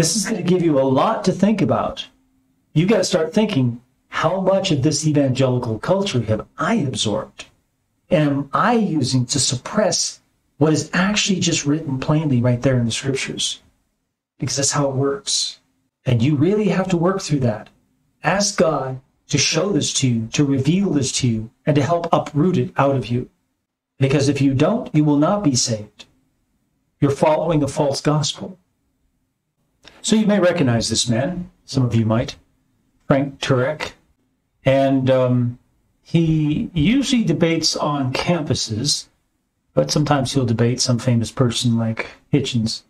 This is going to give you a lot to think about. You've got to start thinking how much of this evangelical culture have I absorbed? Am I using to suppress what is actually just written plainly right there in the scriptures? Because that's how it works. And you really have to work through that. Ask God to show this to you, to reveal this to you, and to help uproot it out of you. Because if you don't, you will not be saved. You're following a false gospel. So you may recognize this man. Some of you might. Frank Turek. And um, he usually debates on campuses, but sometimes he'll debate some famous person like Hitchens.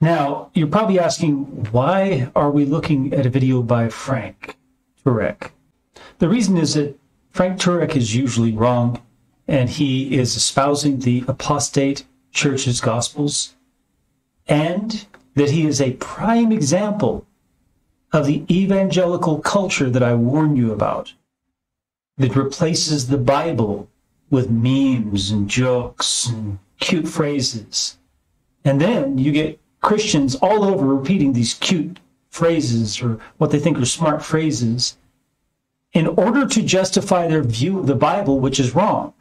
Now, you're probably asking, why are we looking at a video by Frank Turek? The reason is that Frank Turek is usually wrong, and he is espousing the apostate church's gospels, and that he is a prime example of the evangelical culture that I warn you about, that replaces the Bible with memes and jokes and cute phrases. And then you get Christians all over repeating these cute phrases or what they think are smart phrases in order to justify their view of the Bible, which is wrong.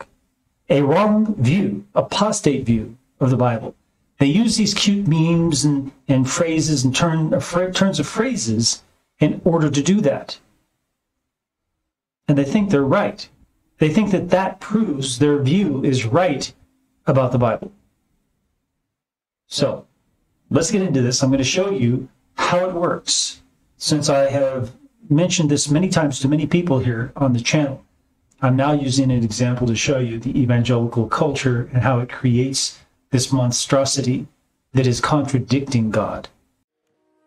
A wrong view, apostate view of the Bible. They use these cute memes and, and phrases and turn, uh, turns of phrases in order to do that. And they think they're right. They think that that proves their view is right about the Bible. So, let's get into this. I'm going to show you how it works since I have mentioned this many times to many people here on the channel. I'm now using an example to show you the evangelical culture and how it creates this monstrosity that is contradicting God.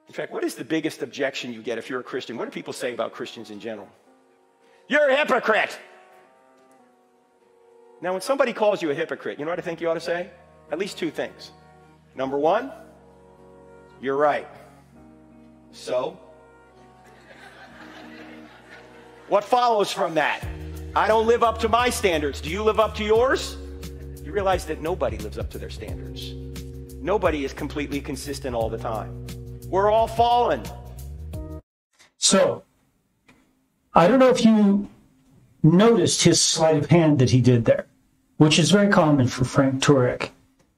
In fact, what is the biggest objection you get if you're a Christian? What do people say about Christians in general? You're a hypocrite. Now, when somebody calls you a hypocrite, you know what I think you ought to say? At least two things. Number one, you're right. So? What follows from that? I don't live up to my standards. Do you live up to yours? You realize that nobody lives up to their standards. Nobody is completely consistent all the time. We're all fallen. So, I don't know if you noticed his sleight of hand that he did there, which is very common for Frank Turek.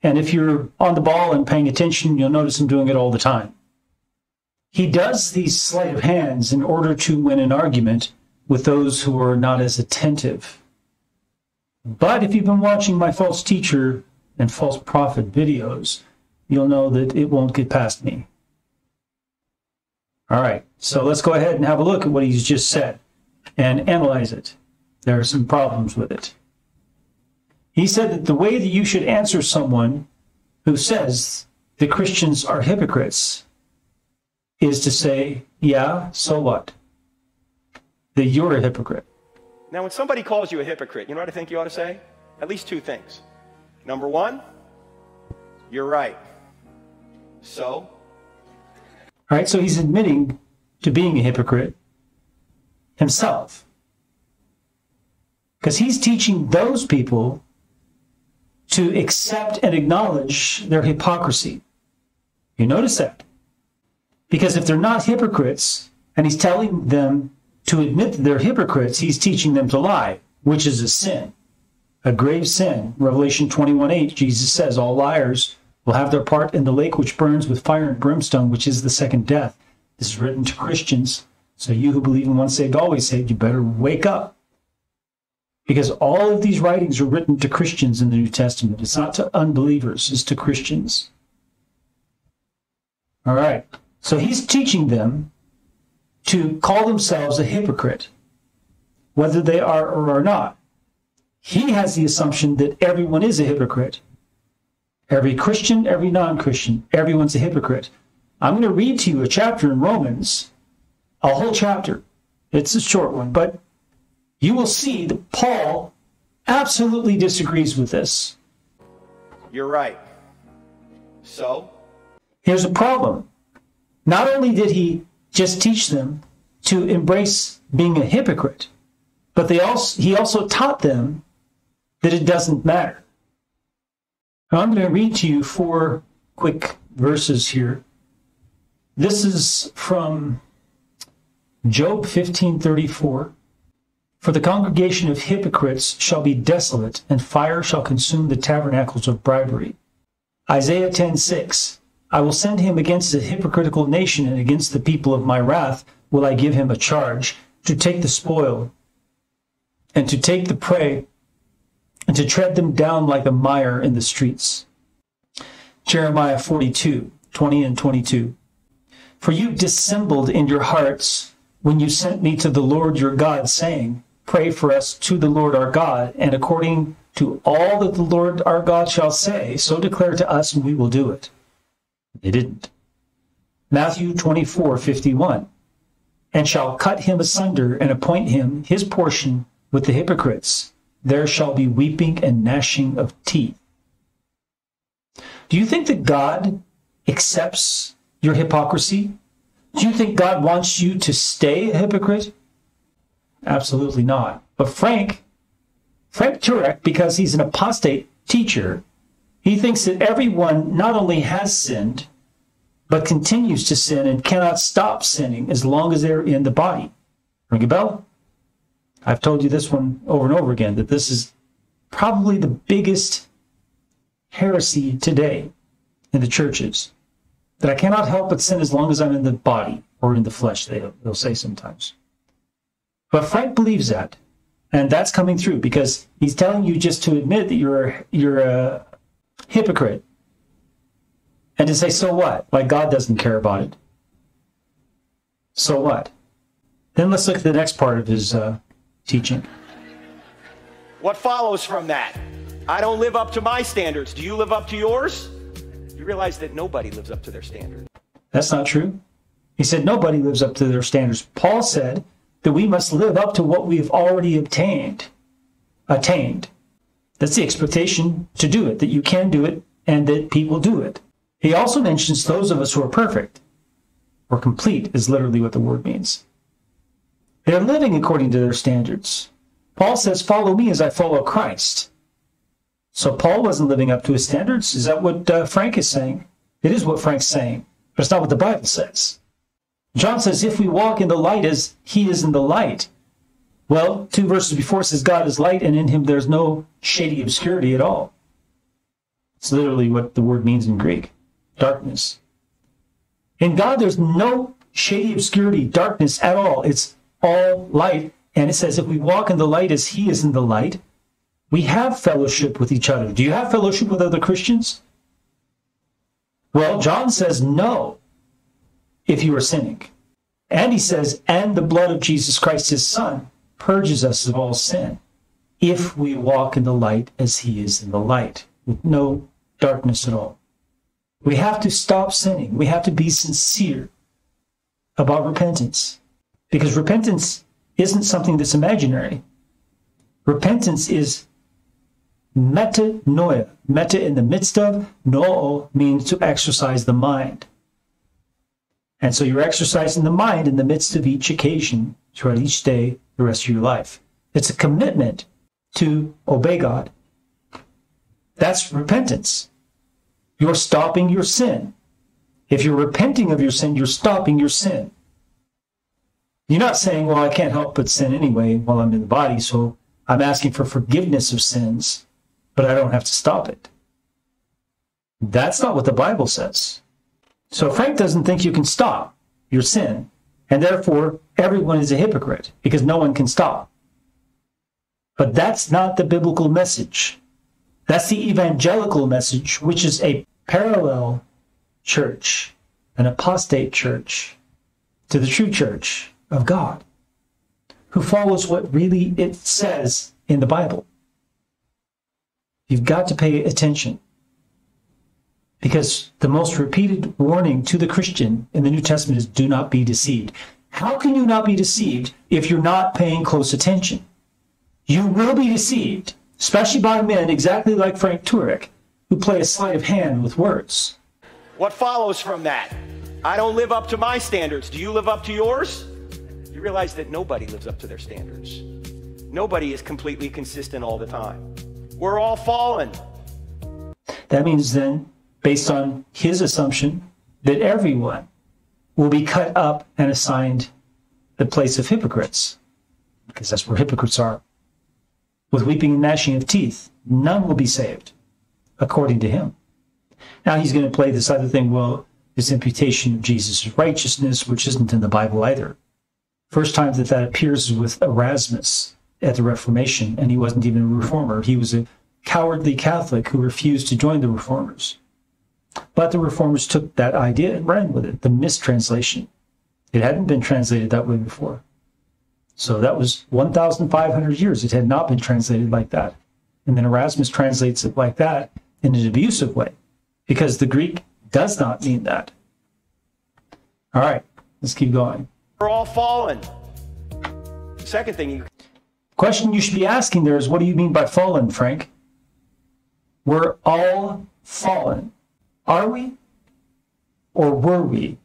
And if you're on the ball and paying attention, you'll notice him doing it all the time. He does these sleight of hands in order to win an argument with those who are not as attentive. But if you've been watching my false teacher and false prophet videos, you'll know that it won't get past me. All right, so let's go ahead and have a look at what he's just said and analyze it. There are some problems with it. He said that the way that you should answer someone who says the Christians are hypocrites is to say, yeah, so what? That you're a hypocrite. Now, when somebody calls you a hypocrite, you know what I think you ought to say? At least two things. Number one, you're right. So? All right, so he's admitting to being a hypocrite himself. Because he's teaching those people to accept and acknowledge their hypocrisy. You notice that? Because if they're not hypocrites, and he's telling them to admit that they're hypocrites, he's teaching them to lie, which is a sin, a grave sin. Revelation 21 8, Jesus says, All liars will have their part in the lake which burns with fire and brimstone, which is the second death. This is written to Christians. So you who believe in once saved, always saved, you better wake up because all of these writings are written to Christians in the New Testament. It's not to unbelievers, it's to Christians. All right. So he's teaching them to call themselves a hypocrite, whether they are or are not. He has the assumption that everyone is a hypocrite. Every Christian, every non Christian, everyone's a hypocrite. I'm going to read to you a chapter in Romans, a whole chapter. It's a short one, but you will see that Paul absolutely disagrees with this. You're right. So? Here's a problem. Not only did he just teach them to embrace being a hypocrite, but they also, he also taught them that it doesn't matter. Now I'm going to read to you four quick verses here This is from Job 15:34. For the congregation of hypocrites shall be desolate, and fire shall consume the tabernacles of bribery. Isaiah 10:6. I will send him against a hypocritical nation, and against the people of my wrath will I give him a charge to take the spoil, and to take the prey, and to tread them down like a mire in the streets. Jeremiah 42, 20 and 22. For you dissembled in your hearts when you sent me to the Lord your God, saying, Pray for us to the Lord our God, and according to all that the Lord our God shall say, so declare to us, and we will do it. They didn't. Matthew 24, 51. And shall cut him asunder and appoint him his portion with the hypocrites. There shall be weeping and gnashing of teeth. Do you think that God accepts your hypocrisy? Do you think God wants you to stay a hypocrite? Absolutely not. But Frank, Frank Turek, because he's an apostate teacher, he thinks that everyone not only has sinned, but continues to sin and cannot stop sinning as long as they're in the body. Ring a bell? I've told you this one over and over again that this is probably the biggest heresy today in the churches. That I cannot help but sin as long as I'm in the body or in the flesh, they, they'll say sometimes. But Frank believes that. And that's coming through because he's telling you just to admit that you're, you're a hypocrite. And to say, so what? Like God doesn't care about it. So what? Then let's look at the next part of his uh, teaching. What follows from that? I don't live up to my standards. Do you live up to yours? You realize that nobody lives up to their standards. That's not true. He said nobody lives up to their standards. Paul said that we must live up to what we've already obtained, attained. That's the expectation to do it, that you can do it and that people do it. He also mentions those of us who are perfect or complete, is literally what the word means. They're living according to their standards. Paul says, Follow me as I follow Christ. So Paul wasn't living up to his standards. Is that what uh, Frank is saying? It is what Frank's saying, but it's not what the Bible says. John says, if we walk in the light as he is in the light. Well, two verses before says, God is light, and in him there's no shady obscurity at all. It's literally what the word means in Greek darkness. In God, there's no shady obscurity, darkness at all. It's all light. And it says, if we walk in the light as he is in the light, we have fellowship with each other. Do you have fellowship with other Christians? Well, John says no if you are sinning. And he says, and the blood of Jesus Christ, his son, purges us of all sin if we walk in the light as he is in the light, with no darkness at all. We have to stop sinning. We have to be sincere about repentance because repentance isn't something that's imaginary. Repentance is metanoia. Meta in the midst of, no means to exercise the mind. And so you're exercising the mind in the midst of each occasion throughout each day, the rest of your life. It's a commitment to obey God. That's repentance. You're stopping your sin. If you're repenting of your sin, you're stopping your sin. You're not saying, well, I can't help but sin anyway while I'm in the body, so I'm asking for forgiveness of sins, but I don't have to stop it. That's not what the Bible says. So Frank doesn't think you can stop your sin, and therefore everyone is a hypocrite because no one can stop. But that's not the biblical message. That's the evangelical message, which is a parallel church, an apostate church to the true church of God, who follows what really it says in the Bible. You've got to pay attention. Because the most repeated warning to the Christian in the New Testament is do not be deceived. How can you not be deceived if you're not paying close attention? You will be deceived, especially by men exactly like Frank Turek, who play a sleight of hand with words. What follows from that? I don't live up to my standards. Do you live up to yours? You realize that nobody lives up to their standards. Nobody is completely consistent all the time. We're all fallen. That means then based on his assumption that everyone will be cut up and assigned the place of hypocrites, because that's where hypocrites are. With weeping and gnashing of teeth, none will be saved, according to him. Now he's going to play this other thing. Well, this imputation of Jesus' righteousness, which isn't in the Bible either. First time that that appears is with Erasmus at the Reformation, and he wasn't even a reformer. He was a cowardly Catholic who refused to join the reformers. But the reformers took that idea and ran with it, the mistranslation. It hadn't been translated that way before. So that was 1,500 years. It had not been translated like that. And then Erasmus translates it like that in an abusive way because the Greek does not mean that. All right, let's keep going. We're all fallen. Second thing you Question you should be asking there is what do you mean by fallen, Frank? We're all fallen. Are we? Or were we?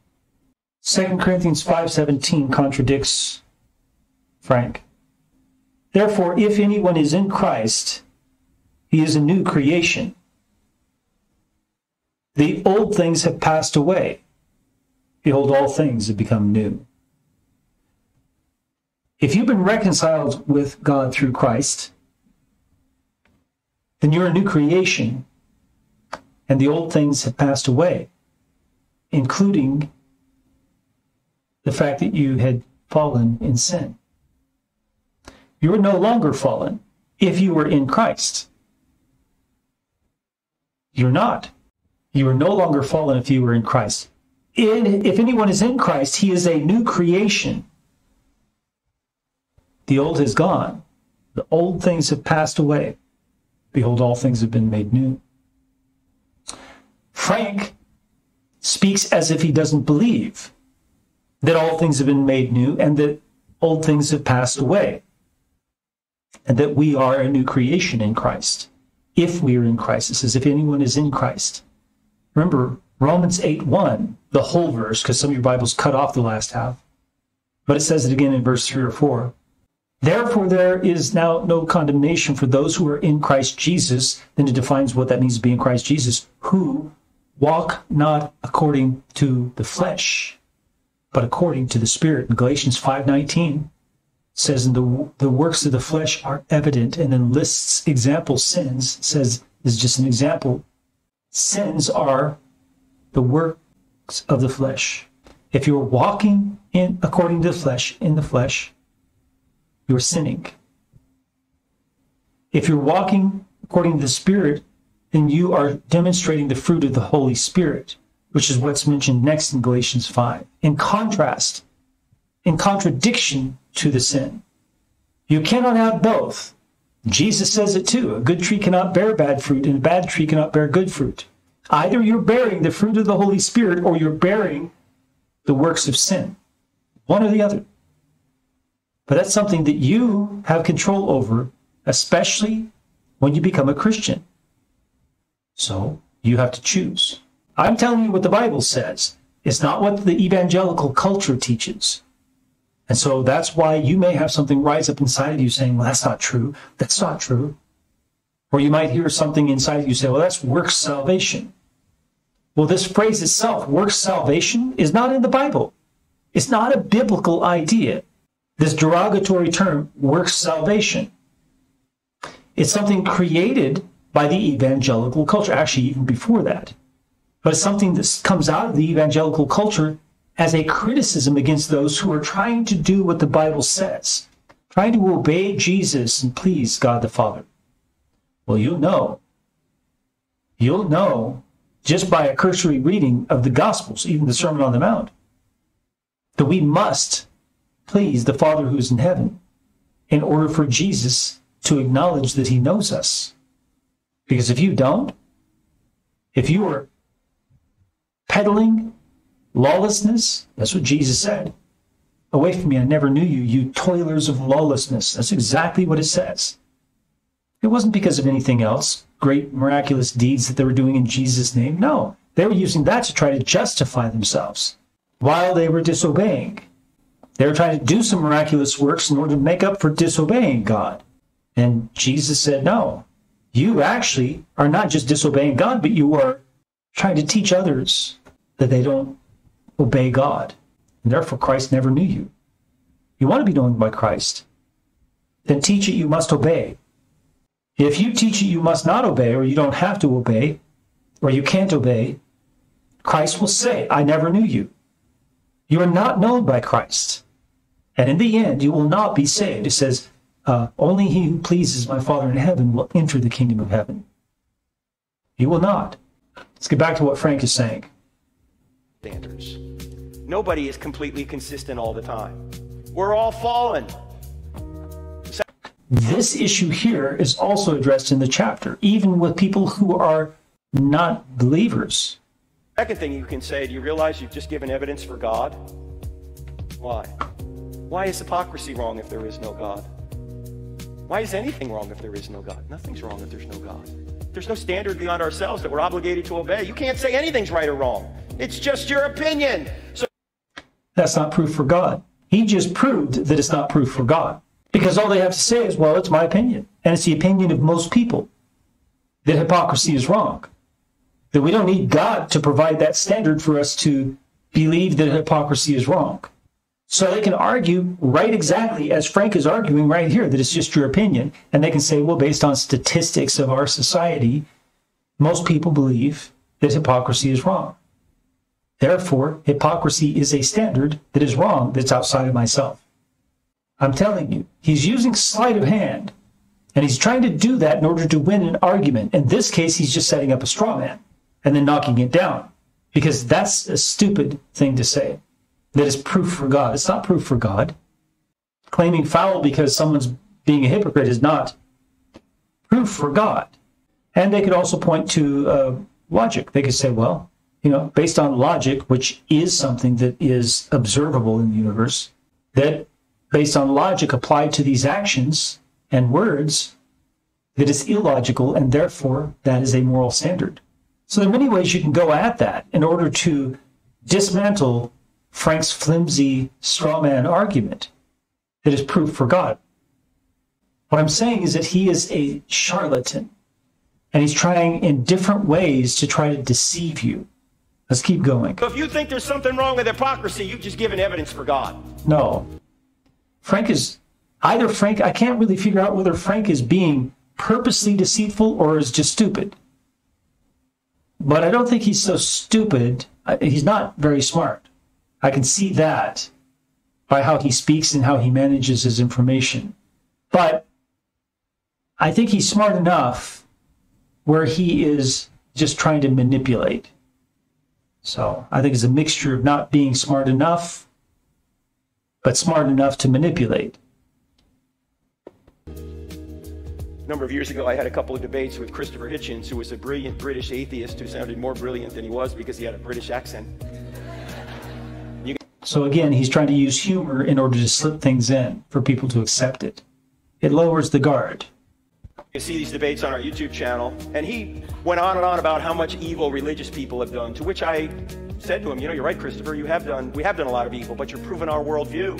2 Corinthians 5:17 contradicts Frank. Therefore, if anyone is in Christ, he is a new creation. The old things have passed away. Behold, all things have become new. If you've been reconciled with God through Christ, then you're a new creation, and the old things have passed away, including the fact that you had fallen in sin. You are no longer fallen if you were in Christ. You're not. You are no longer fallen if you were in Christ. In, if anyone is in Christ, he is a new creation. The old has gone. The old things have passed away. Behold, all things have been made new. Frank speaks as if he doesn't believe that all things have been made new and that old things have passed away and that we are a new creation in Christ. If we are in Christ, says, if anyone is in Christ. Remember, Romans 8 1, the whole verse, because some of your Bibles cut off the last half, but it says it again in verse 3 or 4. Therefore, there is now no condemnation for those who are in Christ Jesus. Then it defines what that means to be in Christ Jesus, who walk not according to the flesh, but according to the Spirit. In Galatians 5.19 says, and the, the works of the flesh are evident, and then lists example sins, says, is just an example. Sins are the works of the flesh. If you're walking in according to the flesh, in the flesh, you're sinning. If you're walking according to the Spirit, then you are demonstrating the fruit of the Holy Spirit, which is what's mentioned next in Galatians 5. In contrast, in contradiction to the sin. You cannot have both. Jesus says it too. A good tree cannot bear bad fruit, and a bad tree cannot bear good fruit. Either you're bearing the fruit of the Holy Spirit or you're bearing the works of sin. One or the other. But that's something that you have control over, especially when you become a Christian. So you have to choose. I'm telling you what the Bible says. It's not what the evangelical culture teaches. And so that's why you may have something rise up inside of you saying, well, that's not true. That's not true. Or you might hear something inside of you say, well, that's works salvation. Well, this phrase itself, works salvation, is not in the Bible. It's not a biblical idea this derogatory term, works salvation. It's something created by the evangelical culture, actually, even before that. But it's something that comes out of the evangelical culture as a criticism against those who are trying to do what the Bible says, trying to obey Jesus and please God the Father. Well, you'll know. You'll know just by a cursory reading of the Gospels, even the Sermon on the Mount, that we must please the Father who's in heaven in order for Jesus to acknowledge that he knows us. Because if you don't, if you are peddling lawlessness, that's what Jesus said. Away from me, I never knew you, you toilers of lawlessness. That's exactly what it says. It wasn't because of anything else, great miraculous deeds that they were doing in Jesus' name. No, they were using that to try to justify themselves while they were disobeying. They were trying to do some miraculous works in order to make up for disobeying God. And Jesus said, No, you actually are not just disobeying God, but you are trying to teach others that they don't obey God. and therefore Christ never knew you. You want to be known by Christ, then teach it you must obey. If you teach it you must not obey, or you don't have to obey, or you can't obey, Christ will say, I never knew you. You are not known by Christ. And in the end, you will not be saved. It says, uh, Only he who pleases my Father in heaven will enter the kingdom of heaven. He will not. Let's get back to what Frank is saying. Standards. Nobody is completely consistent all the time. We're all fallen. This issue here is also addressed in the chapter, even with people who are not believers. Second thing you can say, do you realize you've just given evidence for God? Why? Why is hypocrisy wrong if there is no God? Why is anything wrong if there is no God? Nothing's wrong if there's no God. There's no standard beyond ourselves that we're obligated to obey. You can't say anything's right or wrong. It's just your opinion. So That's not proof for God. He just proved that it's not proof for God. Because all they have to say is, well, it's my opinion. And it's the opinion of most people that hypocrisy is wrong. That we don't need God to provide that standard for us to believe that hypocrisy is wrong. So they can argue right exactly as Frank is arguing right here that it's just your opinion. And they can say, well, based on statistics of our society, most people believe that hypocrisy is wrong. Therefore, hypocrisy is a standard that is wrong that's outside of myself. I'm telling you, he's using sleight of hand. And he's trying to do that in order to win an argument. In this case, he's just setting up a straw man and then knocking it down. Because that's a stupid thing to say. That is proof for God. It's not proof for God. Claiming foul because someone's being a hypocrite is not proof for God. And they could also point to uh, logic. They could say, well, you know, based on logic, which is something that is observable in the universe, that based on logic applied to these actions and words, that is illogical, and therefore that is a moral standard. So there are many ways you can go at that in order to dismantle Frank's flimsy straw man argument that is proof for God. What I'm saying is that he is a charlatan and he's trying in different ways to try to deceive you. Let's keep going. So if you think there's something wrong with hypocrisy, you've just given evidence for God. No. Frank is either Frank, I can't really figure out whether Frank is being purposely deceitful or is just stupid. But I don't think he's so stupid. He's not very smart. I can see that by how he speaks and how he manages his information. But I think he's smart enough where he is just trying to manipulate. So I think it's a mixture of not being smart enough, but smart enough to manipulate. A number of years ago, I had a couple of debates with Christopher Hitchens, who was a brilliant British atheist who sounded more brilliant than he was because he had a British accent. So again, he's trying to use humor in order to slip things in for people to accept it. It lowers the guard. You see these debates on our YouTube channel, and he went on and on about how much evil religious people have done. To which I said to him, "You know, you're right, Christopher. You have done. We have done a lot of evil, but you're proving our worldview.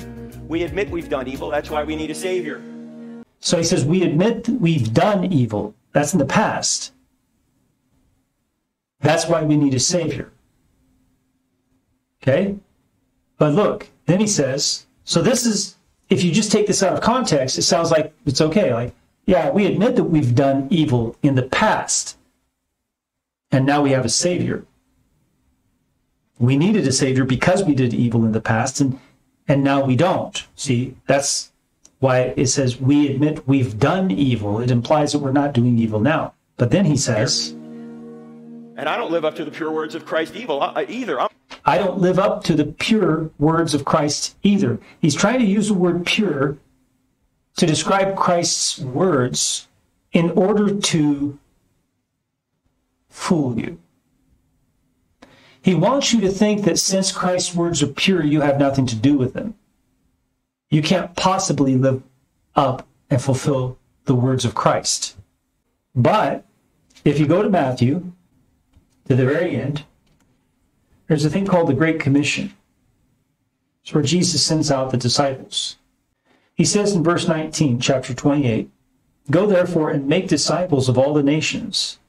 We admit we've done evil. That's why we need a savior." So he says, We admit we've done evil. That's in the past. That's why we need a savior. Okay? But look, then he says, So this is, if you just take this out of context, it sounds like it's okay. Like, yeah, we admit that we've done evil in the past. And now we have a savior. We needed a savior because we did evil in the past, and, and now we don't. See, that's why it says we admit we've done evil. It implies that we're not doing evil now. But then he says, And I don't live up to the pure words of Christ evil uh, either. I'm don't live up to the pure words of Christ either. He's trying to use the word pure to describe Christ's words in order to fool you. He wants you to think that since Christ's words are pure, you have nothing to do with them. You can't possibly live up and fulfill the words of Christ. But if you go to Matthew, to the very end, there's a thing called the Great Commission. It's where Jesus sends out the disciples. He says in verse 19, chapter 28, Go therefore and make disciples of all the nations,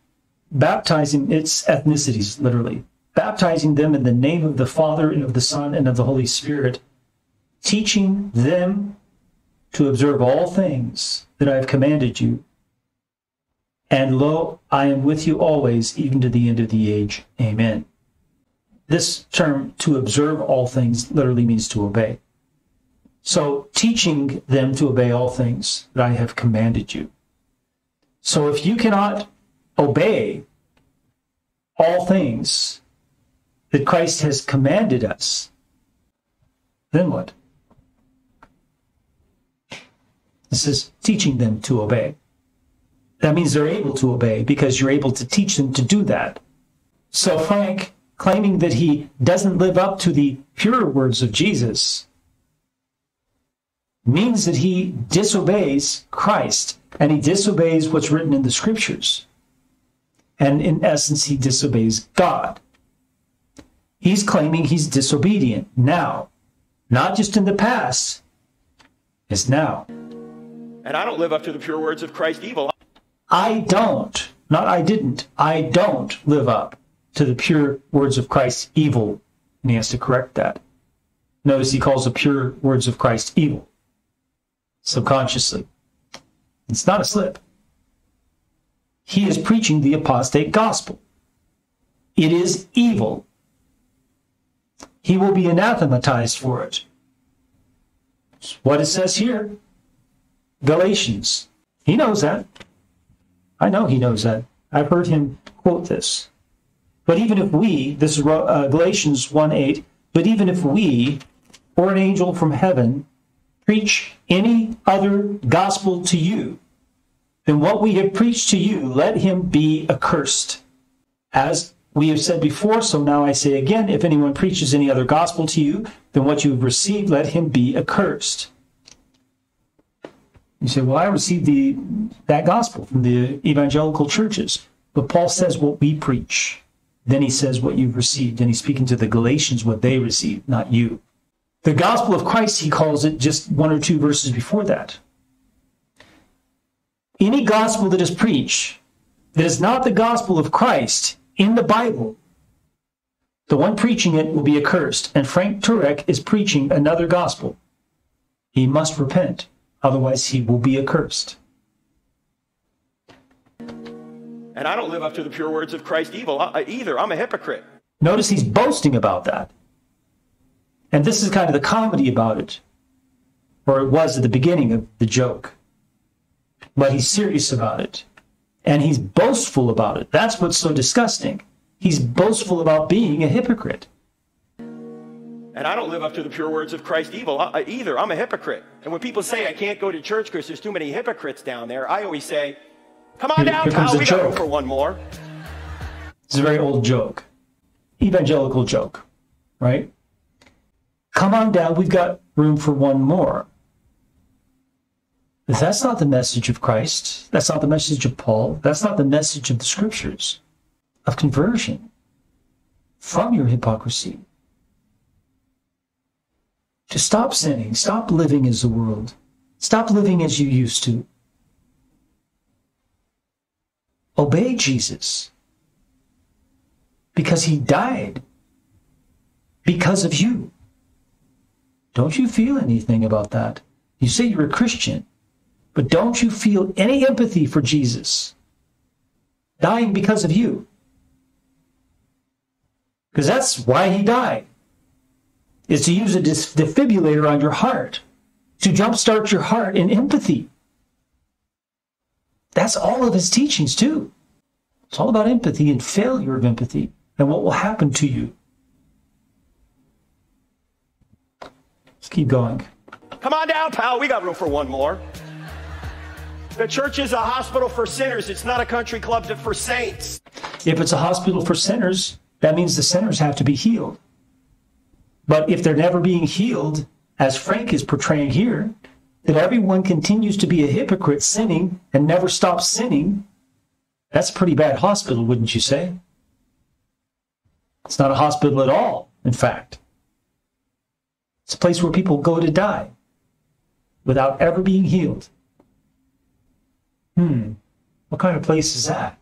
baptizing its ethnicities, literally, baptizing them in the name of the Father and of the Son and of the Holy Spirit, teaching them to observe all things that I have commanded you. And lo, I am with you always, even to the end of the age. Amen. This term, to observe all things, literally means to obey. So, teaching them to obey all things that I have commanded you. So, if you cannot obey all things that Christ has commanded us, then what? This is teaching them to obey. That means they're able to obey because you're able to teach them to do that. So Frank, claiming that he doesn't live up to the pure words of Jesus, means that he disobeys Christ and he disobeys what's written in the scriptures. And in essence, he disobeys God. He's claiming he's disobedient now, not just in the past, it's now. And I don't live up to the pure words of Christ evil. I don't, not I didn't, I don't live up to the pure words of Christ evil. And he has to correct that. Notice he calls the pure words of Christ evil subconsciously. It's not a slip. He is preaching the apostate gospel. It is evil. He will be anathematized for it. It's what it says here. Galatians. He knows that. I know he knows that. I've heard him quote this. But even if we, this is uh, Galatians 1 8, but even if we or an angel from heaven preach any other gospel to you than what we have preached to you, let him be accursed. As we have said before, so now I say again, if anyone preaches any other gospel to you than what you have received, let him be accursed. You say, well, I received the that gospel from the evangelical churches. But Paul says what we preach. Then he says what you've received. And he's speaking to the Galatians what they received, not you. The gospel of Christ, he calls it just one or two verses before that. Any gospel that is preached that is not the gospel of Christ in the Bible, the one preaching it will be accursed. And Frank Turek is preaching another gospel. He must repent. Otherwise, he will be accursed. And I don't live up to the pure words of Christ evil uh, either. I'm a hypocrite. Notice he's boasting about that. And this is kind of the comedy about it, or it was at the beginning of the joke. But he's serious about it. And he's boastful about it. That's what's so disgusting. He's boastful about being a hypocrite. And I don't live up to the pure words of Christ evil uh, either. I'm a hypocrite. And when people say I can't go to church because there's too many hypocrites down there, I always say, come on Here- down, here comes pal. the We got room joke. for one more. It's a very old joke, evangelical joke, right? Come on down, we've got room for one more. That's not the message of Christ. That's not the message of Paul. That's not the message of the scriptures of conversion from your hypocrisy. To stop sinning, stop living as the world, stop living as you used to. Obey Jesus because he died because of you. Don't you feel anything about that? You say you're a Christian, but don't you feel any empathy for Jesus dying because of you? Because that's why he died, is to use a defibrillator on your heart, to jumpstart your heart in empathy. That's all of his teachings, too. It's all about empathy and failure of empathy and what will happen to you. Let's keep going. Come on down, pal. We got room for one more. The church is a hospital for sinners. It's not a country club for saints. If it's a hospital for sinners, that means the sinners have to be healed. But if they're never being healed, as Frank is portraying here, that everyone continues to be a hypocrite sinning and never stops sinning, that's a pretty bad hospital, wouldn't you say? It's not a hospital at all, in fact. It's a place where people go to die without ever being healed. Hmm, what kind of place is that?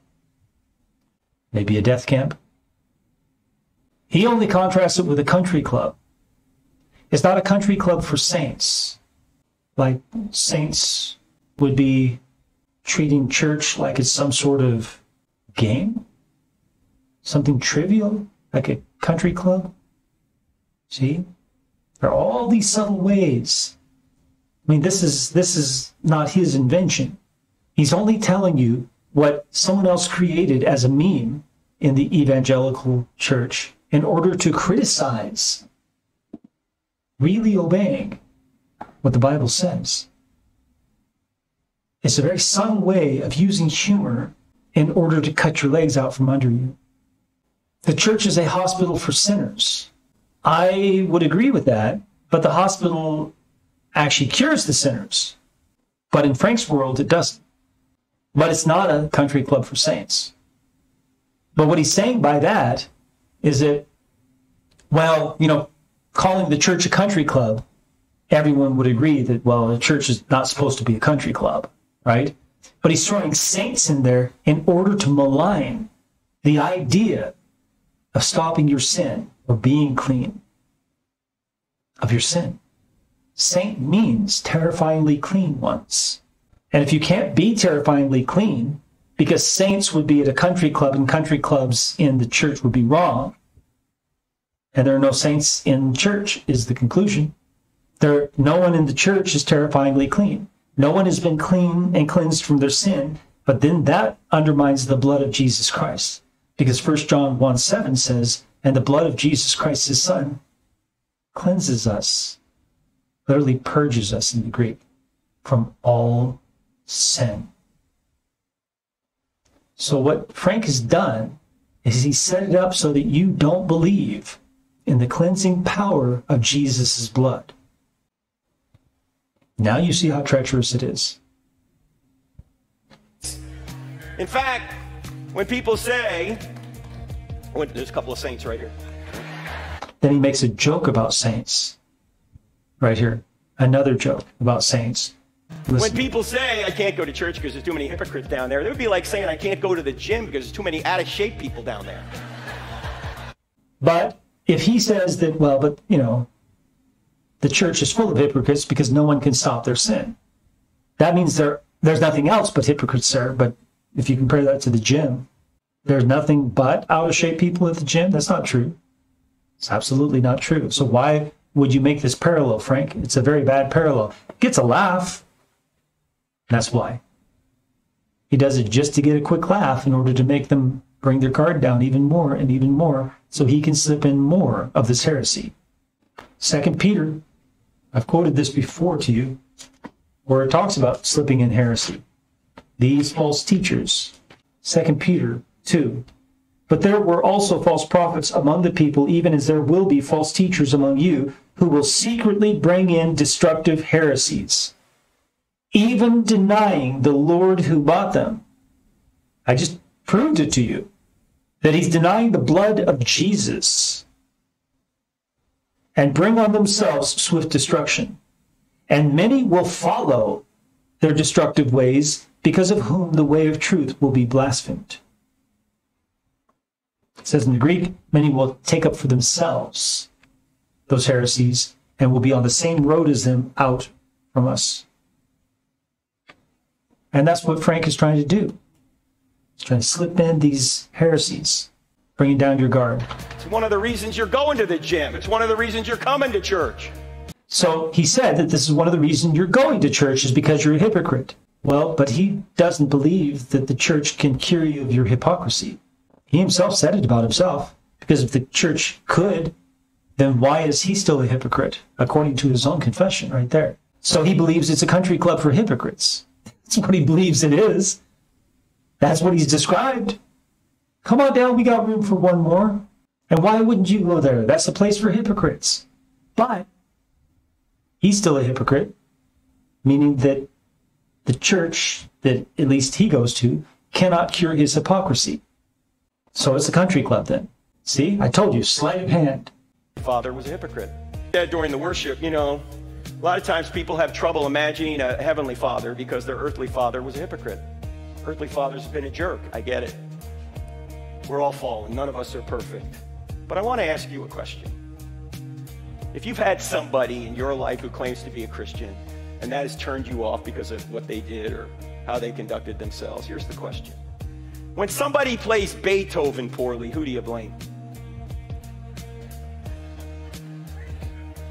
Maybe a death camp? He only contrasts it with a country club. It's not a country club for saints. Like saints would be treating church like it's some sort of game, something trivial, like a country club. See? There are all these subtle ways. I mean, this is this is not his invention. He's only telling you what someone else created as a meme in the evangelical church in order to criticize really obeying what the Bible says. It's a very subtle way of using humor in order to cut your legs out from under you. The church is a hospital for sinners. I would agree with that, but the hospital actually cures the sinners. But in Frank's world, it doesn't. But it's not a country club for saints. But what he's saying by that is that, well, you know, calling the church a country club, everyone would agree that, well, the church is not supposed to be a country club, right? But he's throwing saints in there in order to malign the idea of stopping your sin or being clean of your sin. Saint means terrifyingly clean ones. And if you can't be terrifyingly clean, because saints would be at a country club and country clubs in the church would be wrong, and there are no saints in church, is the conclusion. There, no one in the church is terrifyingly clean. No one has been clean and cleansed from their sin, but then that undermines the blood of Jesus Christ. Because 1 John 1 7 says, And the blood of Jesus Christ, his son, cleanses us, literally purges us in the Greek, from all sin. So, what Frank has done is he set it up so that you don't believe in the cleansing power of Jesus' blood. Now you see how treacherous it is. In fact, when people say, oh, when, there's a couple of saints right here. Then he makes a joke about saints. Right here. Another joke about saints. Listen. When people say I can't go to church because there's too many hypocrites down there, it would be like saying I can't go to the gym because there's too many out of shape people down there. But if he says that, well, but you know, the church is full of hypocrites because no one can stop their sin, that means there there's nothing else but hypocrites there. But if you compare that to the gym, there's nothing but out of shape people at the gym. That's not true. It's absolutely not true. So why would you make this parallel, Frank? It's a very bad parallel. It gets a laugh. That's why. He does it just to get a quick laugh in order to make them bring their guard down even more and even more so he can slip in more of this heresy. Second Peter, I've quoted this before to you, where it talks about slipping in heresy. These false teachers. Second Peter 2. But there were also false prophets among the people, even as there will be false teachers among you, who will secretly bring in destructive heresies, even denying the Lord who bought them. I just proved it to you that he's denying the blood of Jesus and bring on themselves swift destruction. And many will follow their destructive ways, because of whom the way of truth will be blasphemed. It says in the Greek, many will take up for themselves those heresies and will be on the same road as them out from us. And that's what Frank is trying to do. He's trying to slip in these heresies, bringing down your guard. It's one of the reasons you're going to the gym. It's one of the reasons you're coming to church. So he said that this is one of the reasons you're going to church is because you're a hypocrite. Well, but he doesn't believe that the church can cure you of your hypocrisy. He himself said it about himself. Because if the church could, then why is he still a hypocrite? According to his own confession, right there. So he believes it's a country club for hypocrites. That's what he believes it is. That's what he's described. Come on down, we got room for one more. And why wouldn't you go there? That's a place for hypocrites. But he's still a hypocrite, meaning that the church that at least he goes to cannot cure his hypocrisy. So it's a country club then. See, I told you, sleight of hand. Father was a hypocrite. During the worship, you know, a lot of times people have trouble imagining a heavenly father because their earthly father was a hypocrite. Earthly fathers have been a jerk. I get it. We're all fallen. None of us are perfect. But I want to ask you a question. If you've had somebody in your life who claims to be a Christian and that has turned you off because of what they did or how they conducted themselves, here's the question. When somebody plays Beethoven poorly, who do you blame?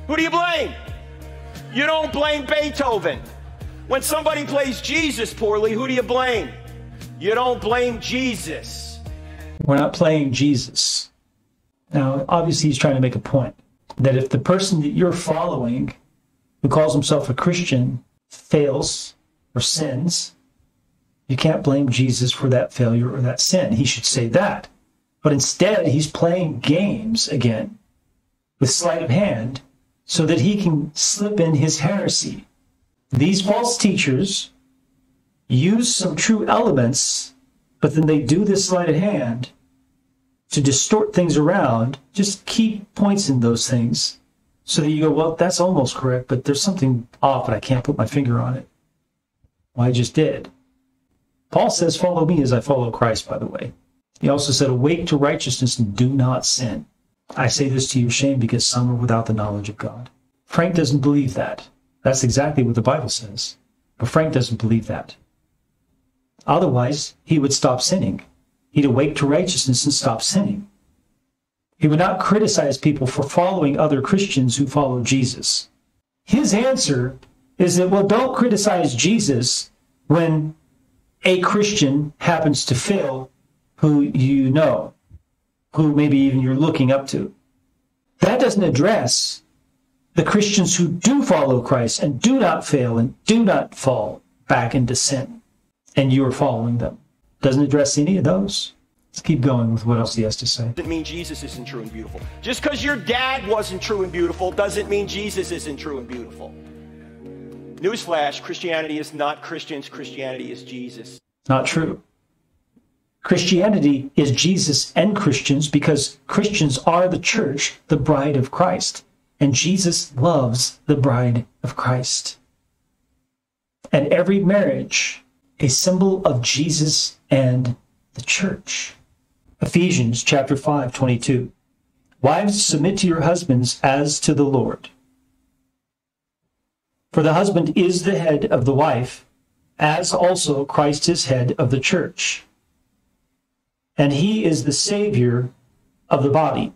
Who do you blame? You don't blame Beethoven. When somebody plays Jesus poorly, who do you blame? You don't blame Jesus. We're not playing Jesus. Now, obviously, he's trying to make a point that if the person that you're following, who calls himself a Christian, fails or sins, you can't blame Jesus for that failure or that sin. He should say that. But instead, he's playing games again with sleight of hand so that he can slip in his heresy. These false teachers use some true elements, but then they do this sleight of hand to distort things around, just keep points in those things so that you go, well, that's almost correct, but there's something off, but I can't put my finger on it. Well, I just did. Paul says, follow me as I follow Christ, by the way. He also said, awake to righteousness and do not sin. I say this to your shame because some are without the knowledge of God. Frank doesn't believe that. That's exactly what the Bible says. But Frank doesn't believe that. Otherwise, he would stop sinning. He'd awake to righteousness and stop sinning. He would not criticize people for following other Christians who follow Jesus. His answer is that, well, don't criticize Jesus when a Christian happens to fail who you know who maybe even you're looking up to. That doesn't address the Christians who do follow Christ and do not fail and do not fall back into sin, and you are following them. Doesn't address any of those. Let's keep going with what else he has to say. Doesn't mean Jesus isn't true and beautiful. Just because your dad wasn't true and beautiful doesn't mean Jesus isn't true and beautiful. Newsflash Christianity is not Christians, Christianity is Jesus. Not true. Christianity is Jesus and Christians because Christians are the church, the bride of Christ. And Jesus loves the bride of Christ. And every marriage, a symbol of Jesus and the church. Ephesians chapter 5, 22. Wives, submit to your husbands as to the Lord. For the husband is the head of the wife, as also Christ is head of the church and he is the Savior of the body.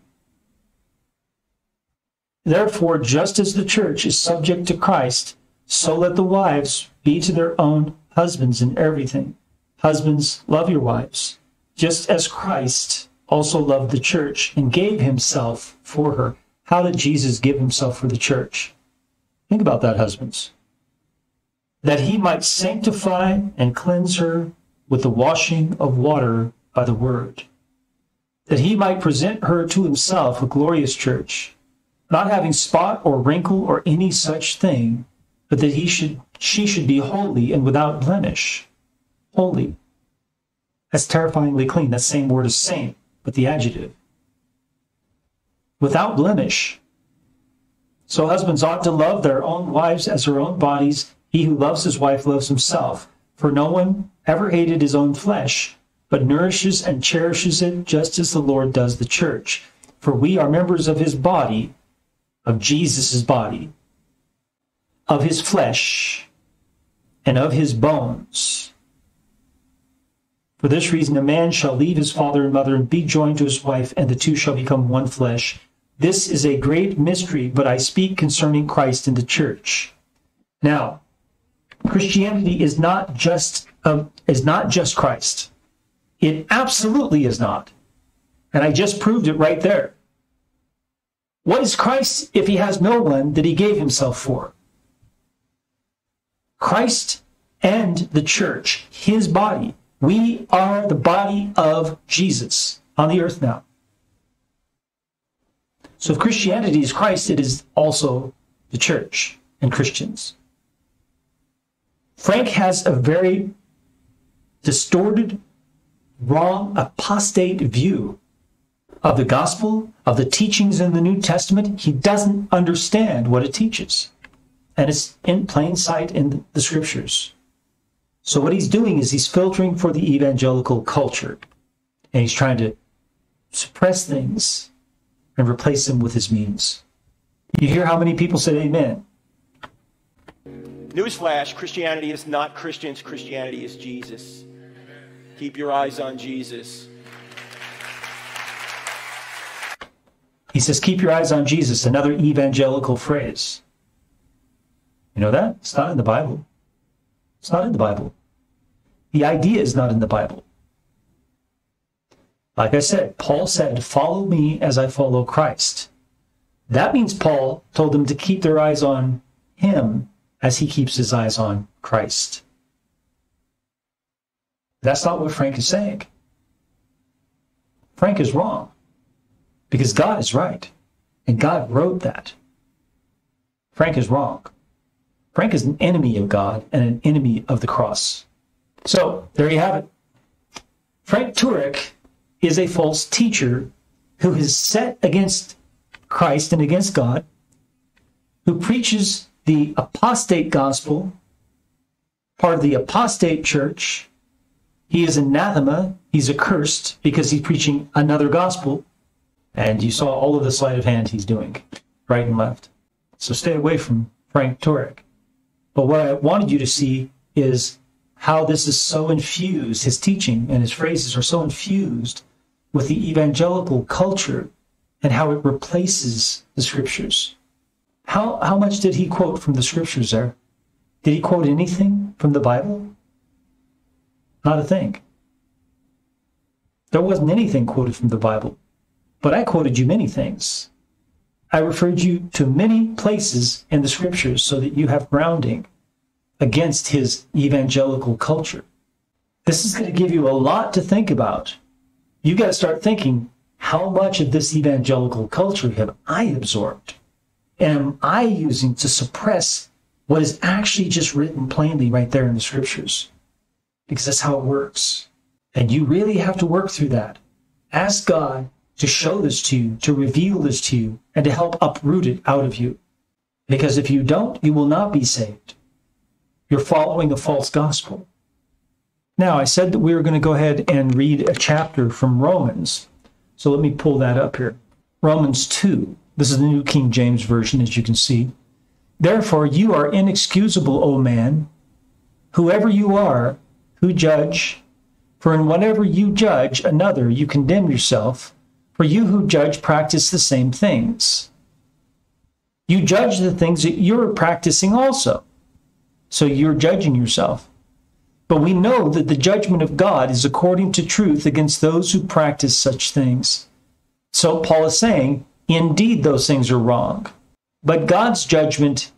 Therefore, just as the church is subject to Christ, so let the wives be to their own husbands in everything. Husbands, love your wives, just as Christ also loved the church and gave himself for her. How did Jesus give himself for the church? Think about that, husbands. That he might sanctify and cleanse her with the washing of water by the word, that he might present her to himself a glorious church, not having spot or wrinkle or any such thing, but that he should she should be holy and without blemish. Holy. That's terrifyingly clean. That same word is saint, but the adjective. Without blemish. So husbands ought to love their own wives as their own bodies. He who loves his wife loves himself. For no one ever hated his own flesh, but nourishes and cherishes it just as the Lord does the church. For we are members of his body, of Jesus' body, of his flesh, and of his bones. For this reason, a man shall leave his father and mother and be joined to his wife, and the two shall become one flesh. This is a great mystery, but I speak concerning Christ and the church. Now, Christianity is not just um, is not just Christ. It absolutely is not. And I just proved it right there. What is Christ if he has no one that he gave himself for? Christ and the church, his body. We are the body of Jesus on the earth now. So if Christianity is Christ, it is also the church and Christians. Frank has a very distorted wrong, apostate view of the gospel, of the teachings in the New Testament. He doesn't understand what it teaches. And it's in plain sight in the scriptures. So what he's doing is he's filtering for the evangelical culture. And he's trying to suppress things and replace them with his means. You hear how many people said amen? Newsflash Christianity is not Christians, Christianity is Jesus. Keep your eyes on Jesus. He says, Keep your eyes on Jesus, another evangelical phrase. You know that? It's not in the Bible. It's not in the Bible. The idea is not in the Bible. Like I said, Paul said, Follow me as I follow Christ. That means Paul told them to keep their eyes on him as he keeps his eyes on Christ. That's not what Frank is saying. Frank is wrong because God is right and God wrote that. Frank is wrong. Frank is an enemy of God and an enemy of the cross. So there you have it. Frank Turek is a false teacher who is set against Christ and against God, who preaches the apostate gospel, part of the apostate church. He is anathema, he's accursed because he's preaching another gospel. And you saw all of the sleight of hand he's doing, right and left. So stay away from Frank Turek. But what I wanted you to see is how this is so infused, his teaching and his phrases are so infused with the evangelical culture and how it replaces the scriptures. How, how much did he quote from the scriptures there? Did he quote anything from the Bible? Not a thing. There wasn't anything quoted from the Bible, but I quoted you many things. I referred you to many places in the scriptures so that you have grounding against his evangelical culture. This is going to give you a lot to think about. You've got to start thinking how much of this evangelical culture have I absorbed? Am I using to suppress what is actually just written plainly right there in the scriptures? Because that's how it works. And you really have to work through that. Ask God to show this to you, to reveal this to you, and to help uproot it out of you. Because if you don't, you will not be saved. You're following a false gospel. Now, I said that we were going to go ahead and read a chapter from Romans. So let me pull that up here. Romans 2. This is the New King James Version, as you can see. Therefore, you are inexcusable, O man, whoever you are, who judge. For in whatever you judge another, you condemn yourself. For you who judge practice the same things. You judge the things that you're practicing also. So you're judging yourself. But we know that the judgment of God is according to truth against those who practice such things. So Paul is saying, indeed, those things are wrong. But God's judgment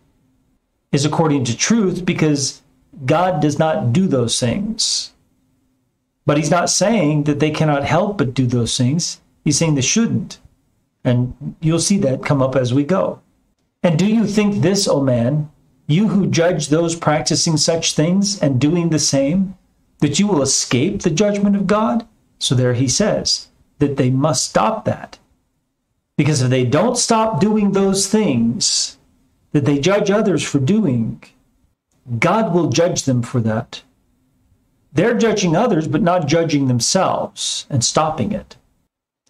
is according to truth because God does not do those things. But he's not saying that they cannot help but do those things. He's saying they shouldn't. And you'll see that come up as we go. And do you think this, O oh man, you who judge those practicing such things and doing the same, that you will escape the judgment of God? So there he says that they must stop that. Because if they don't stop doing those things that they judge others for doing, God will judge them for that. They're judging others, but not judging themselves and stopping it.